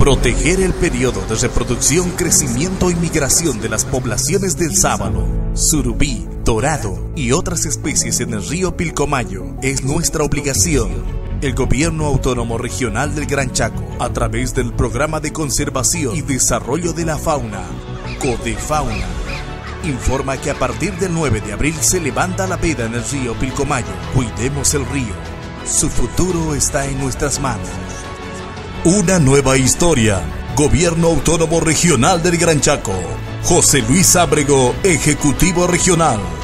Proteger el periodo de reproducción, crecimiento y migración de las poblaciones del sábalo, surubí, dorado y otras especies en el río Pilcomayo es nuestra obligación. El Gobierno Autónomo Regional del Gran Chaco, a través del Programa de Conservación y Desarrollo de la Fauna, CODEFAUNA, informa que a partir del 9 de abril se levanta la veda en el río Pilcomayo. Cuidemos el río. Su futuro está en nuestras manos. Una nueva historia. Gobierno Autónomo Regional del Gran Chaco. José Luis Ábrego, Ejecutivo Regional.